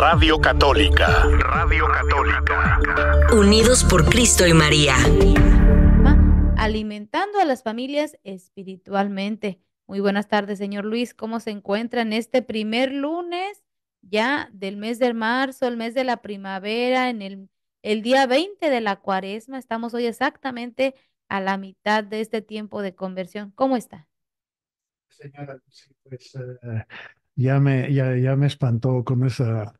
Radio Católica. Radio Católica. Unidos por Cristo y María. Alimentando a las familias espiritualmente. Muy buenas tardes, señor Luis. ¿Cómo se encuentra en este primer lunes ya del mes de marzo, el mes de la primavera, en el, el día 20 de la cuaresma? Estamos hoy exactamente a la mitad de este tiempo de conversión. ¿Cómo está? Señora, pues eh, ya me, ya, ya me espantó con esa,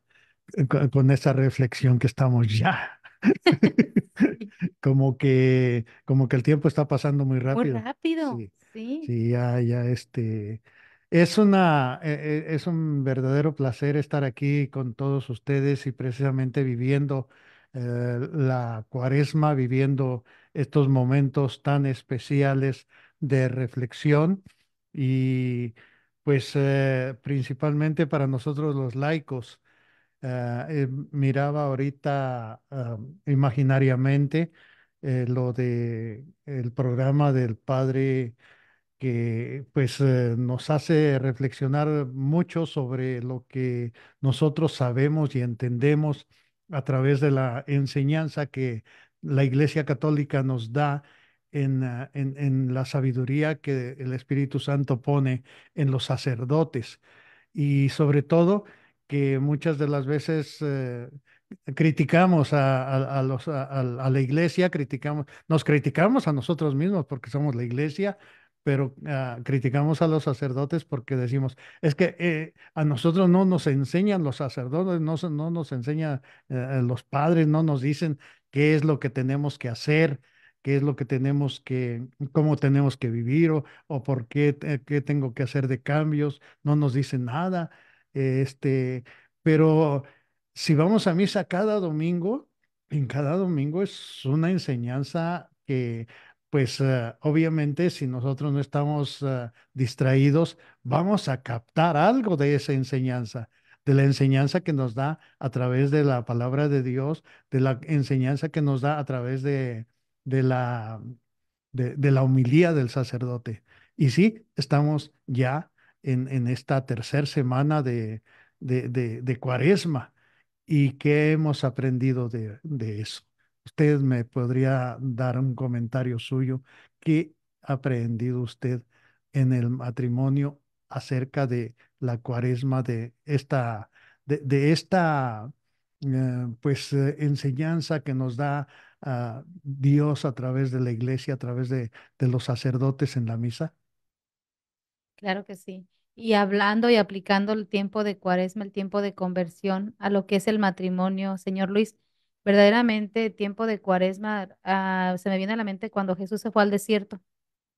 con, con esa reflexión que estamos ya. Como que, como que el tiempo está pasando muy Muy rápido. rápido, Sí, sí. sí, ya, ya, este, es una, eh, eh, es un verdadero placer estar aquí con todos ustedes y precisamente viviendo eh, la cuaresma, viviendo estos momentos tan especiales de reflexión y pues eh, principalmente para nosotros los laicos. Ah, eh, miraba ahorita ah, imaginariamente eh, lo de el programa del padre que pues eh, nos hace reflexionar mucho sobre lo que nosotros sabemos y entendemos a través de la enseñanza que la Iglesia Católica nos da en, ah, en, en la sabiduría que el Espíritu Santo pone en los sacerdotes. Y sobre todo que muchas de las veces eh, criticamos a, a- los, a, la iglesia, criticamos, nos criticamos a nosotros mismos porque somos la iglesia, pero ah, criticamos a los sacerdotes porque decimos, es que eh, a nosotros no nos enseñan los sacerdotes, no, no nos enseñan eh, los padres, no nos dicen qué es lo que tenemos que hacer. qué es lo que tenemos que, cómo tenemos que vivir o, o por qué, qué tengo que hacer de cambios, no nos dicen nada. Este, pero si vamos a misa cada domingo, en cada domingo es una enseñanza que, pues eh, obviamente si nosotros no estamos eh, distraídos, vamos a captar algo de esa enseñanza, de la enseñanza que nos da a través de la palabra de Dios, de la enseñanza que nos da a través de, de la de, la homilía del sacerdote. Y sí, estamos ya en, esta tercera semana de, de, de, Cuaresma. ¿Y qué hemos aprendido de, de eso? Usted me podría dar un comentario suyo. ¿Qué ha aprendido usted en el matrimonio acerca de la Cuaresma, de esta, de, esta eh, pues, eh, enseñanza que nos da a Dios a través de la iglesia, a través de, de los sacerdotes en la misa. Claro que sí. Y hablando y aplicando el tiempo de cuaresma, el tiempo de conversión a lo que es el matrimonio, señor Luis, verdaderamente tiempo de cuaresma, ah, se me viene a la mente cuando Jesús se fue al desierto.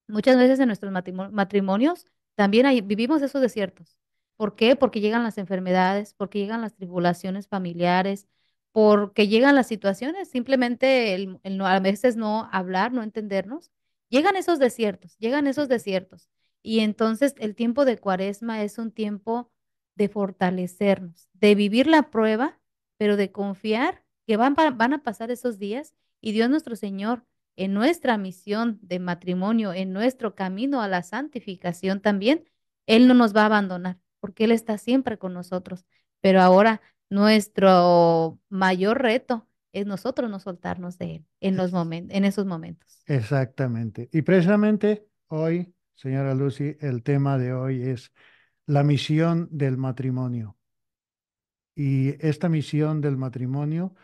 Muchas veces en nuestros matrimo- matrimonios también hay- vivimos esos desiertos. ¿Por qué? Porque llegan las enfermedades, porque llegan las tribulaciones familiares, porque llegan las situaciones, simplemente a veces no hablar, no entendernos. Llegan esos desiertos, llegan esos desiertos. Y entonces el tiempo de cuaresma es un tiempo de fortalecernos, de vivir la prueba, pero de confiar que van, van a pasar esos días y Dios nuestro Señor en nuestra misión de matrimonio, en nuestro camino a la santificación también, Él no nos va a abandonar, porque Él está siempre con nosotros. Pero ahora nuestro mayor reto es nosotros no soltarnos de Él en los momentos, en esos momentos. Exactamente. Y precisamente hoy, señora Lucy, el tema de hoy es la misión del matrimonio. Y esta misión del matrimonio,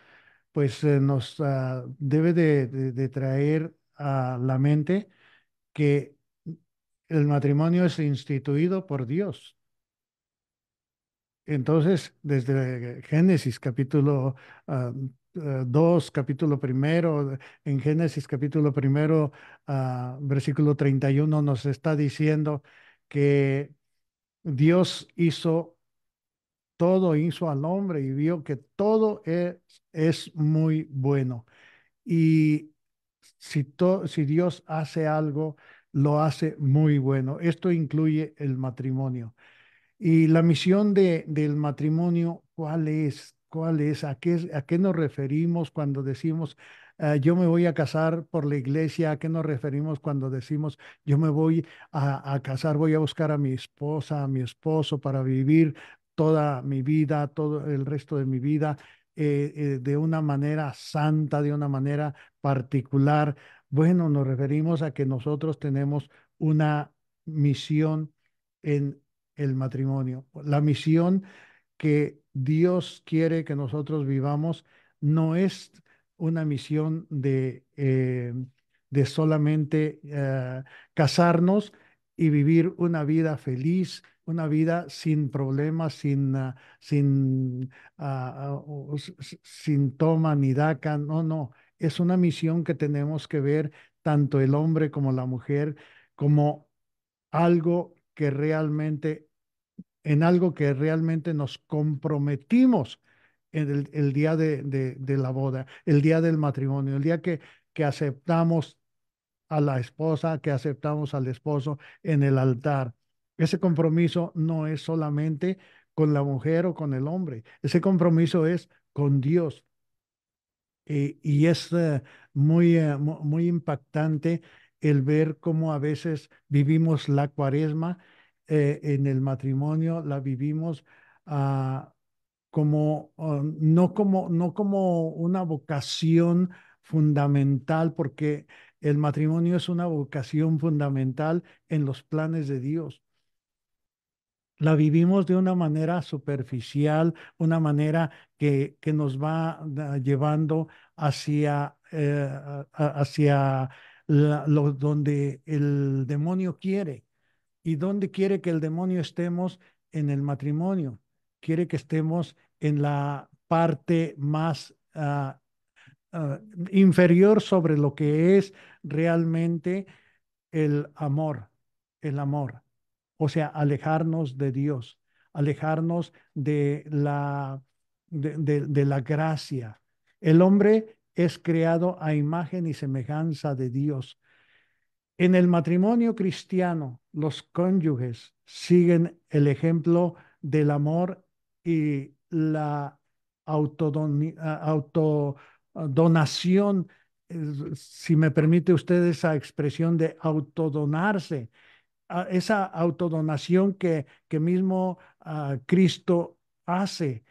pues eh, nos ah, debe de, traer a la mente que el matrimonio es instituido por Dios. Entonces, desde Génesis capítulo ah, ah, 2, capítulo primero, en Génesis capítulo primero, ah, versículo 31, nos está diciendo que Dios hizo todo, hizo al hombre y vio que todo es, es muy bueno. Y si, to- si Dios hace algo, lo hace muy bueno. Esto incluye el matrimonio. Y la misión de, del matrimonio, ¿cuál es? ¿Cuál es? ¿A qué, a qué nos referimos cuando decimos ah, yo me voy a casar por la iglesia? ¿A qué nos referimos cuando decimos yo me voy a, a casar, voy a buscar a mi esposa, a mi esposo para vivir toda mi vida, todo el resto de mi vida, eh, eh, de una manera santa, de una manera particular. Bueno, nos referimos a que nosotros tenemos una misión en el matrimonio. La misión que Dios quiere que nosotros vivamos no es una misión de, eh, de solamente casarnos y vivir una vida feliz, una vida sin problemas, sin, ah, sin, ah, ah, sin toma ni daca. No, no. Es una misión que tenemos que ver tanto el hombre como la mujer como algo que realmente, en algo que realmente nos comprometimos en el, día de, de, la boda, el día del matrimonio, el día que, que aceptamos a la esposa, que aceptamos al esposo en el altar. Ese compromiso no es solamente con la mujer o con el hombre, ese compromiso es con Dios. Eh, y es eh, muy, eh, muy impactante el ver cómo a veces vivimos la cuaresma en el matrimonio, la vivimos ah, como, ah, no como, no como una vocación fundamental, porque el matrimonio es una vocación fundamental en los planes de Dios la vivimos de una manera superficial, una manera que, que nos va llevando hacia, eh, hacia lo, donde el demonio quiere. ¿Y dónde quiere que el demonio estemos? En el matrimonio. Quiere que estemos en la parte más ah, ah, inferior sobre lo que es realmente el amor, el amor o sea, alejarnos de Dios, alejarnos de la, de, la gracia. El hombre es creado a imagen y semejanza de Dios. En el matrimonio cristiano, los cónyuges siguen el ejemplo del amor y la autodonación, si me permite usted esa expresión de autodonarse, esa autodonación que, mismo Cristo hace,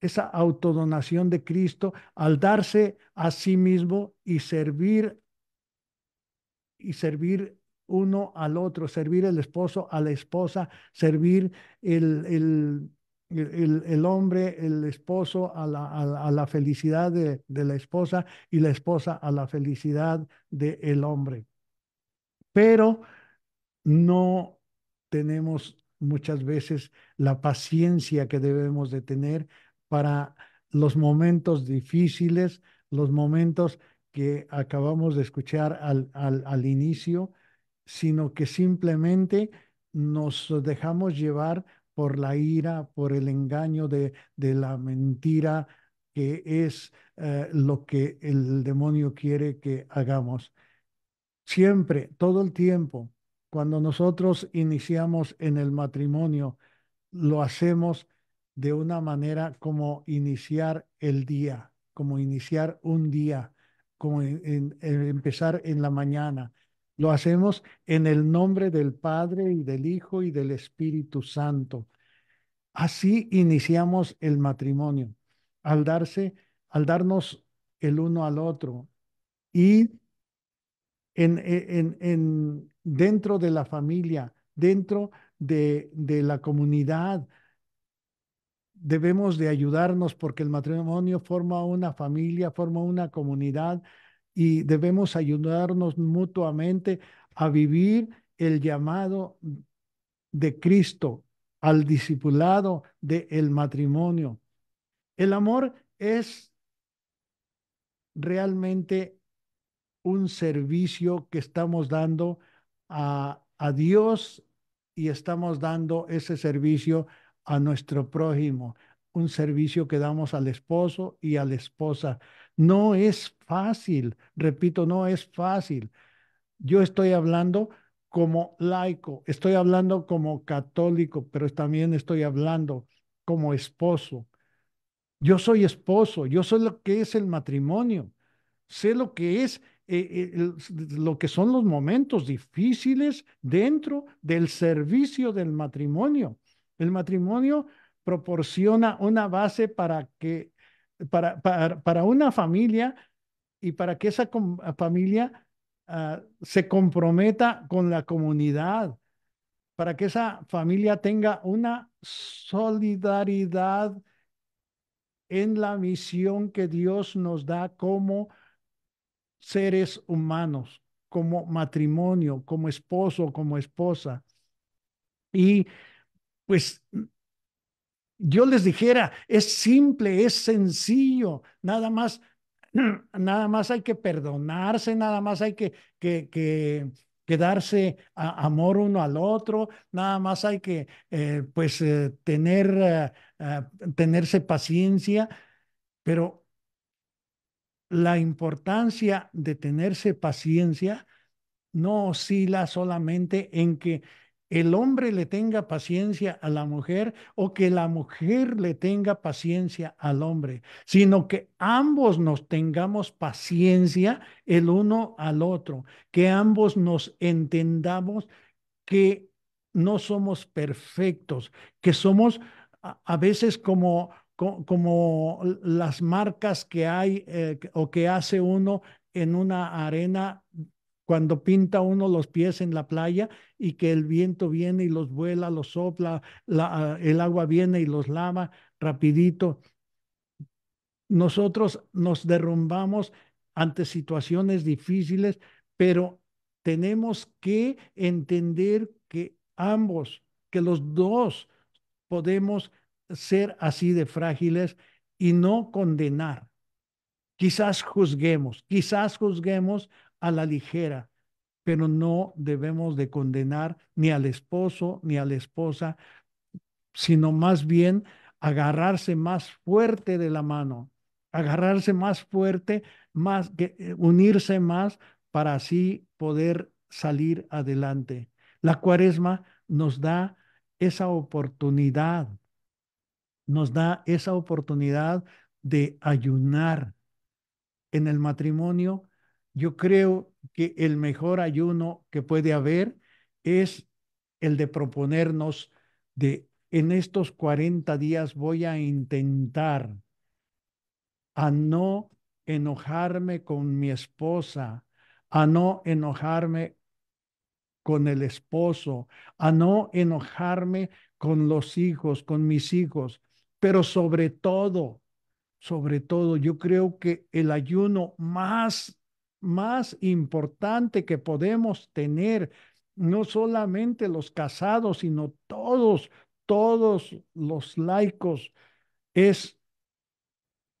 esa autodonación de Cristo al darse a sí mismo y servir y servir uno al otro, servir el esposo a la esposa, servir el, el, el, hombre, el esposo a la, a felicidad de, de, la esposa y la esposa a la felicidad del hombre. Pero no tenemos muchas veces la paciencia que debemos de tener para los momentos difíciles, los momentos que acabamos de escuchar al, al, inicio, sino que simplemente nos dejamos llevar por la ira, por el engaño de, de la mentira, que es eh, lo que el demonio quiere que hagamos. Siempre, todo el tiempo, cuando nosotros iniciamos en el matrimonio, lo hacemos de una manera como iniciar el día, como iniciar un día, como empezar en la mañana. Lo hacemos en el nombre del Padre y del Hijo y del Espíritu Santo. Así iniciamos el matrimonio, al darse, al darnos el uno al otro y en, en, en, dentro de la familia, dentro de, de la comunidad. Debemos de ayudarnos porque el matrimonio forma una familia, forma una comunidad y debemos ayudarnos mutuamente a vivir el llamado de Cristo al discipulado del matrimonio. El amor es realmente un servicio que estamos dando a, Dios y estamos dando ese servicio a nuestro prójimo, un servicio que damos al esposo y a la esposa. No es fácil, repito, no es fácil. Yo estoy hablando como laico, estoy hablando como católico, pero también estoy hablando como esposo. Yo soy esposo, yo sé lo que es el matrimonio, sé lo que es eh, eh, lo que son los momentos difíciles dentro del servicio del matrimonio. El matrimonio proporciona una base para que, para, para, para una familia y para que esa familia uh, se comprometa con la comunidad, para que esa familia tenga una solidaridad en la misión que Dios nos da como seres humanos, como matrimonio, como esposo, como esposa. Y pues yo les dijera, es simple, es sencillo, nada más, nada más hay que perdonarse, nada más hay que, que, que, darse amor uno al otro, nada más hay que, eh, pues, eh, tener, eh, tenerse paciencia, pero la importancia de tenerse paciencia no oscila solamente en que el hombre le tenga paciencia a la mujer o que la mujer le tenga paciencia al hombre, sino que ambos nos tengamos paciencia el uno al otro, que ambos nos entendamos que no somos perfectos, que somos a, veces como, como, las marcas que hay eh, o que hace uno en una arena cuando pinta uno los pies en la playa y que el viento viene y los vuela, los sopla, la, el agua viene y los lava rapidito. Nosotros nos derrumbamos ante situaciones difíciles, pero tenemos que entender que ambos, que los dos podemos ser así de frágiles y no condenar. Quizás juzguemos, quizás juzguemos a la ligera, pero no debemos de condenar ni al esposo ni a la esposa, sino más bien agarrarse más fuerte de la mano, agarrarse más fuerte, más que eh, unirse más para así poder salir adelante. La cuaresma nos da esa oportunidad, nos da esa oportunidad de ayunar en el matrimonio yo creo que el mejor ayuno que puede haber es el de proponernos de en estos 40 días voy a intentar a no enojarme con mi esposa, a no enojarme con el esposo, a no enojarme con los hijos, con mis hijos, pero sobre todo, sobre todo, yo creo que el ayuno más más importante que podemos tener, no solamente los casados, sino todos, todos los laicos, es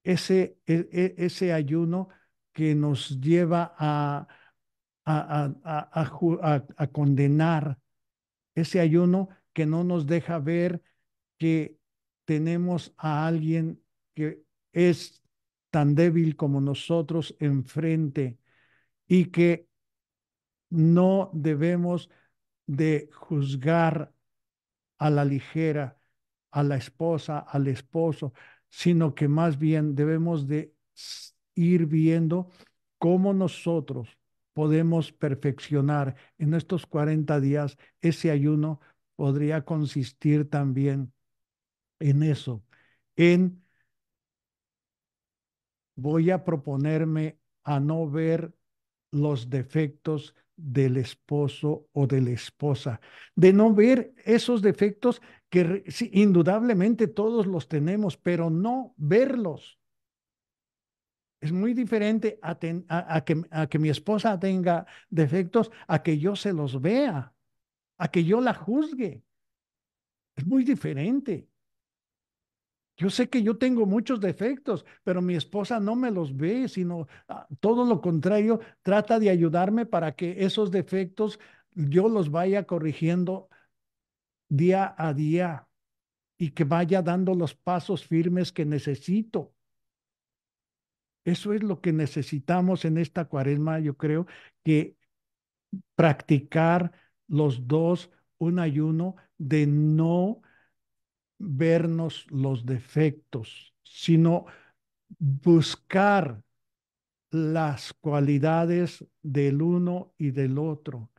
ese, e, e, ese ayuno que nos lleva a, a, a, condenar, ese ayuno que no nos deja ver que tenemos a alguien que es tan débil como nosotros enfrente y que no debemos de juzgar a la ligera a la esposa, al esposo, sino que más bien debemos de ir viendo cómo nosotros podemos perfeccionar en estos 40 días ese ayuno podría consistir también en eso, en voy a proponerme a no ver los defectos del esposo o de la esposa, de no ver esos defectos que indudablemente todos los tenemos, pero no verlos. Es muy diferente a, que, a que mi esposa tenga defectos, a que yo se los vea, a que yo la juzgue. Es muy diferente. Yo sé que yo tengo muchos defectos, pero mi esposa no me los ve, sino ah, todo lo contrario, trata de ayudarme para que esos defectos yo los vaya corrigiendo día a día y que vaya dando los pasos firmes que necesito. Eso es lo que necesitamos en esta cuaresma, yo creo, que practicar los dos un ayuno de no vernos los defectos, sino buscar las cualidades del uno y del otro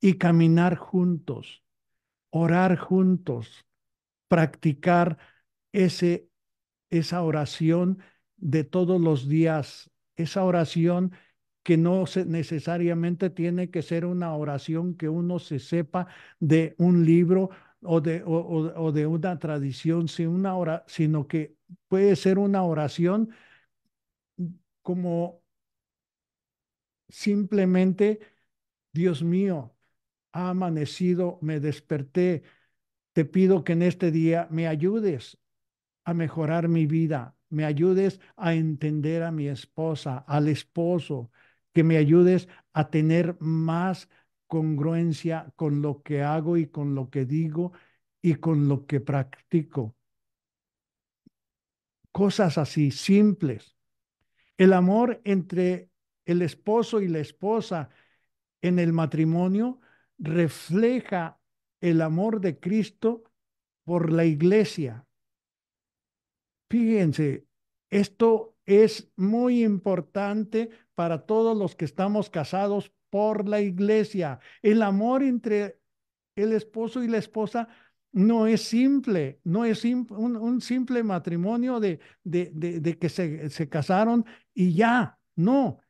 y caminar juntos, orar juntos, practicar ese, esa oración de todos los días, esa oración que no se, necesariamente tiene que ser una oración que uno se sepa de un libro o de, o, o de una tradición, una sino que puede ser una oración como simplemente, Dios mío, ha amanecido, me desperté, te pido que en este día me ayudes a mejorar mi vida, me ayudes a entender a mi esposa, al esposo, que me ayudes a tener más congruencia con lo que hago y con lo que digo y con lo que practico. Cosas así, simples. El amor entre el esposo y la esposa en el matrimonio refleja el amor de Cristo por la iglesia. Fíjense, esto es muy importante para todos los que estamos casados por la iglesia. El amor entre el esposo y la esposa no es simple, no es un, simple matrimonio de, de, de, que se, se casaron y ya, no.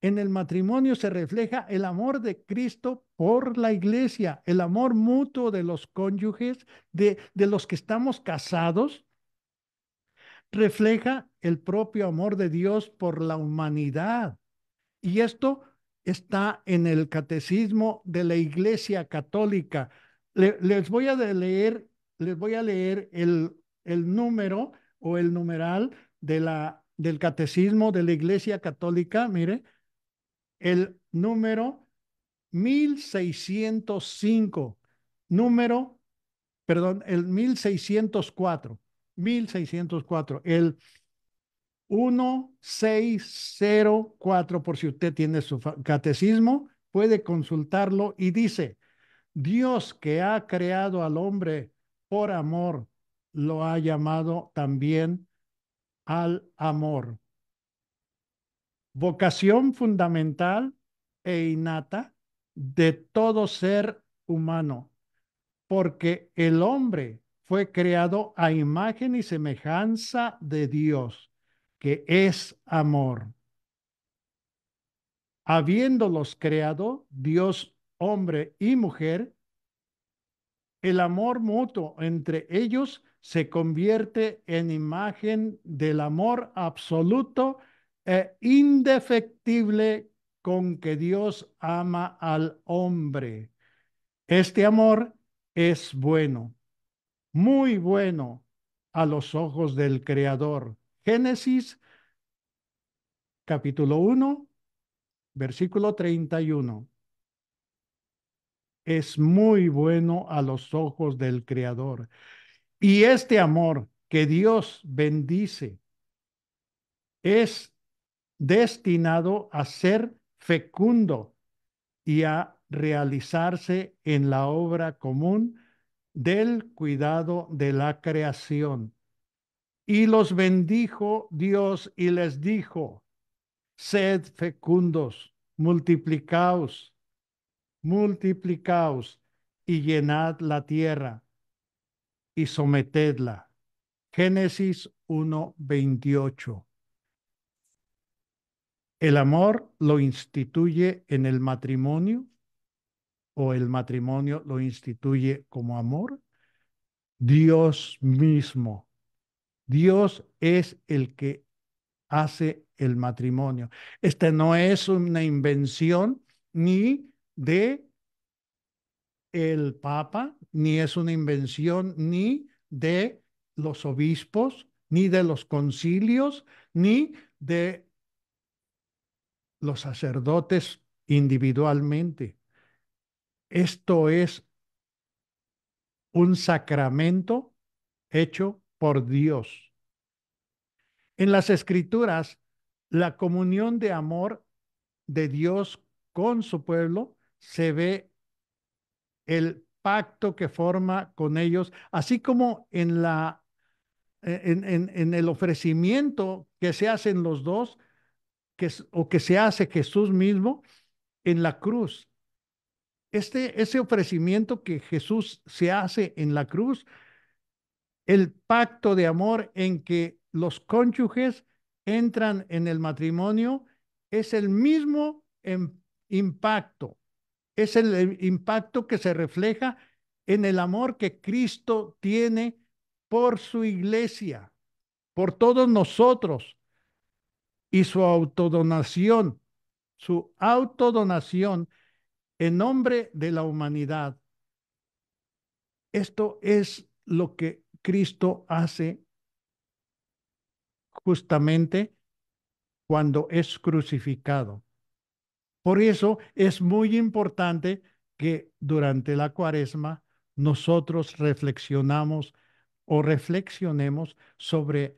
En el matrimonio se refleja el amor de Cristo por la iglesia, el amor mutuo de los cónyuges, de, de los que estamos casados, refleja el propio amor de Dios por la humanidad. Y esto está en el catecismo de la Iglesia Católica. les voy a leer, les voy a leer el, el número o el numeral de la, del catecismo de la Iglesia Católica. Mire, el número 1605, número, perdón, el 1604, 1604, el 1604, por si usted tiene su catecismo, puede consultarlo y dice, Dios que ha creado al hombre por amor, lo ha llamado también al amor vocación fundamental e innata de todo ser humano, porque el hombre fue creado a imagen y semejanza de Dios, que es amor. Habiéndolos creado, Dios, hombre y mujer, el amor mutuo entre ellos se convierte en imagen del amor absoluto e indefectible con que Dios ama al hombre. Este amor es bueno, muy bueno a los ojos del Creador. Génesis capítulo 1, versículo 31. Es muy bueno a los ojos del Creador. Y este amor que Dios bendice es destinado a ser fecundo y a realizarse en la obra común del cuidado de la creación. Y los bendijo Dios y les dijo, sed fecundos, multiplicaos, multiplicaos y llenad la tierra y sometedla. Génesis 1:28. ¿El amor lo instituye en el matrimonio o el matrimonio lo instituye como amor? Dios mismo. Dios es el que hace el matrimonio. Esta no es una invención ni de el Papa, ni es una invención ni de los obispos, ni de los concilios, ni de los sacerdotes individualmente. Esto es un sacramento hecho por Dios. En las escrituras, la comunión de amor de Dios con su pueblo se ve el pacto que forma con ellos, así como en la en, en el ofrecimiento que se hacen los dos, o que se hace Jesús mismo en la cruz. Este, ese ofrecimiento que Jesús se hace en la cruz el pacto de amor en que los cónyuges entran en el matrimonio es el mismo impacto, es el impacto que se refleja en el amor que Cristo tiene por su iglesia, por todos nosotros y su autodonación, su autodonación en nombre de la humanidad. Esto es lo que Cristo hace justamente cuando es crucificado. Por eso es muy importante que durante la cuaresma nosotros reflexionamos o reflexionemos sobre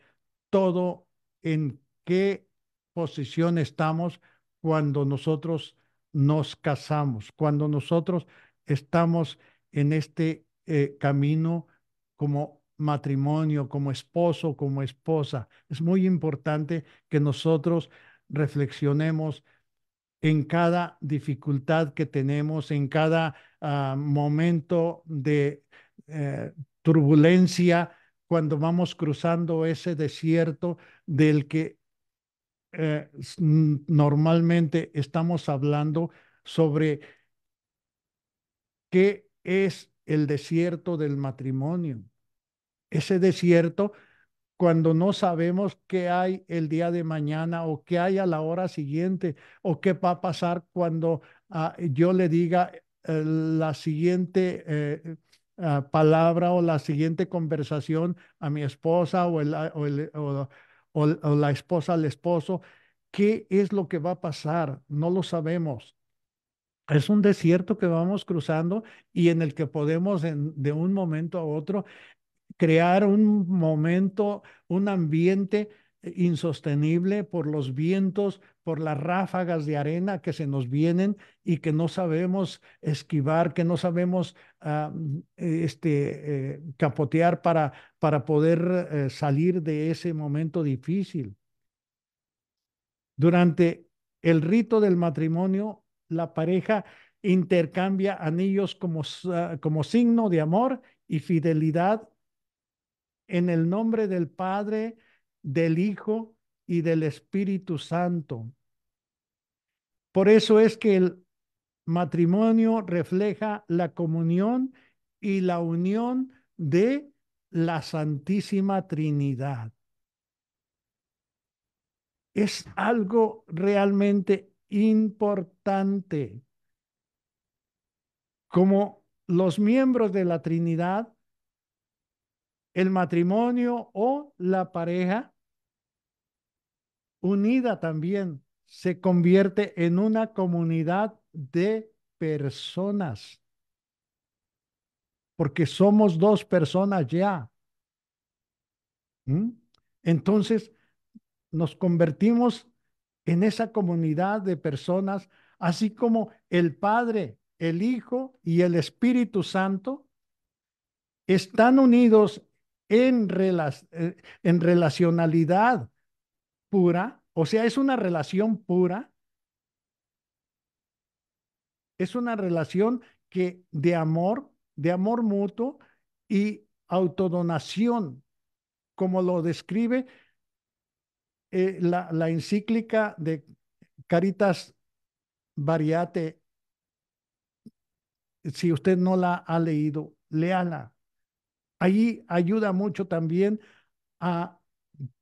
todo en qué posición estamos cuando nosotros nos casamos, cuando nosotros estamos en este eh, camino como matrimonio, como esposo, como esposa. Es muy importante que nosotros reflexionemos en cada dificultad que tenemos, en cada ah, momento de eh, turbulencia, cuando vamos cruzando ese desierto del que eh, normalmente estamos hablando sobre qué es el desierto del matrimonio. Ese desierto cuando no sabemos qué hay el día de mañana o qué hay a la hora siguiente o qué va a pasar cuando ah, yo le diga eh, la siguiente eh, ah, palabra o la siguiente conversación a mi esposa o, o la esposa al esposo. ¿Qué es lo que va a pasar? No lo sabemos. Es un desierto que vamos cruzando y en el que podemos de un momento a otro crear un momento, un ambiente insostenible por los vientos, por las ráfagas de arena que se nos vienen y que no sabemos esquivar, que no sabemos ah, este, eh, capotear para, para poder eh, salir de ese momento difícil. Durante el rito del matrimonio, la pareja intercambia anillos como, como signo de amor y fidelidad en el nombre del Padre, del Hijo y del Espíritu Santo. Por eso es que el matrimonio refleja la comunión y la unión de la Santísima Trinidad. Es algo realmente importante. Como los miembros de la Trinidad, el matrimonio o la pareja unida también se convierte en una comunidad de personas, porque somos dos personas ya. ¿Mm? Entonces, nos convertimos en esa comunidad de personas, así como el Padre, el Hijo y el Espíritu Santo están unidos en, eh, en relacionalidad pura, o sea, es una relación pura, es una relación que de amor, de amor mutuo y autodonación, como lo describe eh, la, la encíclica de Caritas Variate. Si usted no la ha leído, léala. Ahí ayuda mucho también a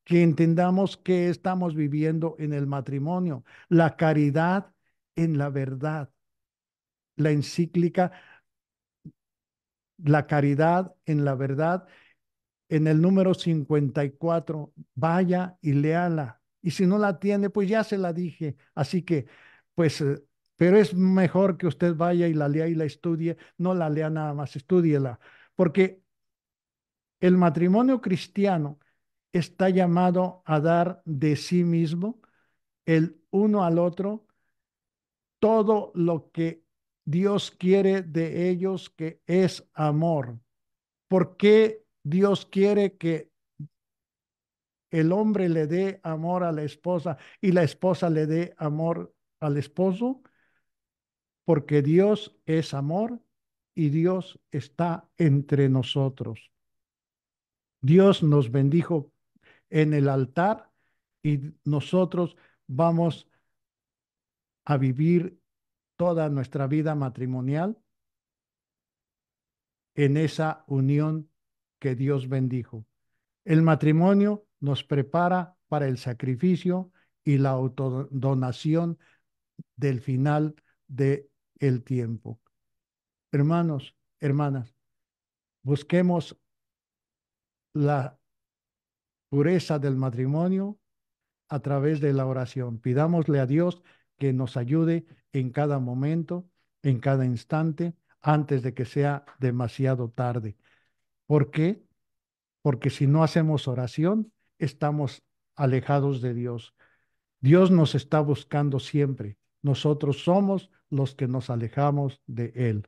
que entendamos que estamos viviendo en el matrimonio, la caridad en la verdad. La encíclica, la caridad en la verdad, en el número 54, vaya y léala. Y si no la tiene, pues ya se la dije. Así que, pues, eh, pero es mejor que usted vaya y la lea y la estudie, no la lea nada más, estudiela, porque el matrimonio cristiano está llamado a dar de sí mismo el uno al otro todo lo que Dios quiere de ellos, que es amor. ¿Por qué Dios quiere que el hombre le dé amor a la esposa y la esposa le dé amor al esposo? Porque Dios es amor y Dios está entre nosotros. Dios nos bendijo en el altar y nosotros vamos a vivir toda nuestra vida matrimonial en esa unión que Dios bendijo. El matrimonio nos prepara para el sacrificio y la autodonación del final de el tiempo. Hermanos, hermanas, busquemos la pureza del matrimonio a través de la oración. Pidámosle a Dios que nos ayude en cada momento, en cada instante, antes de que sea demasiado tarde. ¿Por qué? Porque si no hacemos oración, estamos alejados de Dios. Dios nos está buscando siempre. Nosotros somos los que nos alejamos de Él.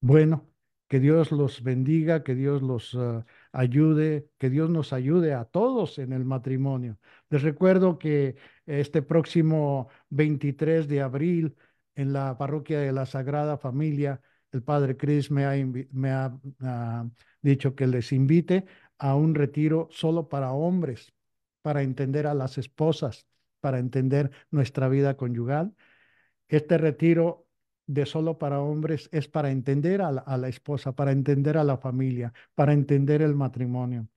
Bueno, que Dios los bendiga, que Dios los ah, ayude, que Dios nos ayude a todos en el matrimonio. Les recuerdo que este próximo 23 de abril en la parroquia de la Sagrada Familia, el Padre Cris me ha, me ha ah, dicho que les invite a un retiro solo para hombres, para entender a las esposas, para entender nuestra vida conyugal. Este retiro de solo para hombres es para entender a la, esposa, para entender a la familia, para entender el matrimonio.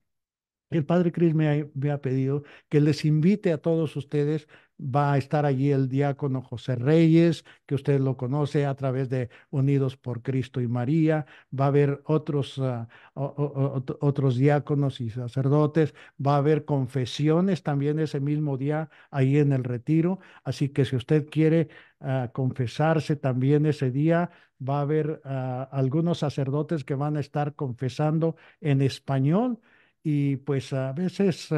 El Padre Cris me ha, pedido que les invite a todos ustedes. Va a estar allí el diácono José Reyes, que usted lo conoce a través de Unidos por Cristo y María. Va a haber otros, ah, otros diáconos y sacerdotes. Va a haber confesiones también ese mismo día ahí en el retiro. Así que si usted quiere ah, confesarse también ese día, va a haber ah, algunos sacerdotes que van a estar confesando en español y pues a veces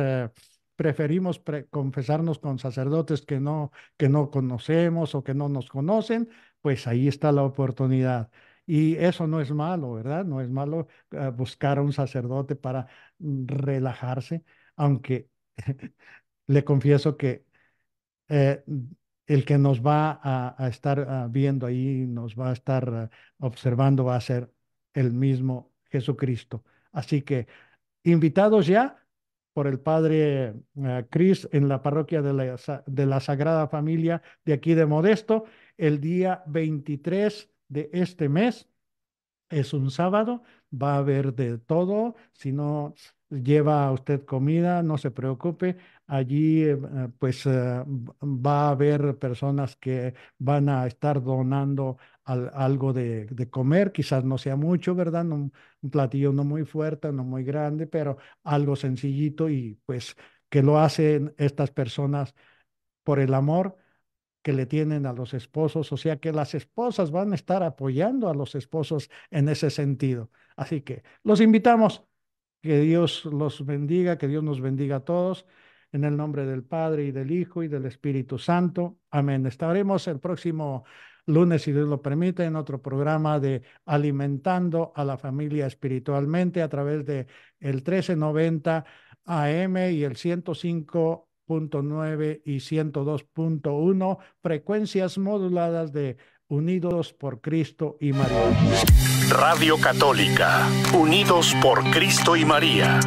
preferimos confesarnos con sacerdotes que no, que no conocemos o que no nos conocen, pues ahí está la oportunidad. Y eso no es malo, ¿verdad? No es malo eh, buscar a un sacerdote para mm, relajarse, aunque le confieso que eh, el que nos va a, estar ah, viendo ahí, nos va a estar ah, observando, va a ser el mismo Jesucristo. Así que invitados ya por el padre uh, Cris en la parroquia de la, de la Sagrada Familia de aquí de Modesto, el día 23 de este mes. Es un sábado, va a haber de todo. Si no lleva a usted comida, no se preocupe. Allí eh, pues eh, va a haber personas que van a estar donando algo de, comer, quizás no sea mucho, ¿verdad? un platillo no muy fuerte, no muy grande, pero algo sencillito y pues que lo hacen estas personas por el amor que le tienen a los esposos, o sea que las esposas van a estar apoyando a los esposos en ese sentido. Así que los invitamos, que Dios los bendiga, que Dios nos bendiga a todos. En el nombre del Padre y del Hijo y del Espíritu Santo. Amén. Estaremos el próximo lunes, si Dios lo permite, en otro programa de Alimentando a la Familia Espiritualmente a través de el 1390 AM y el 105.9 y 102.1 frecuencias moduladas de Unidos por Cristo y María. Radio Católica, Unidos por Cristo y María.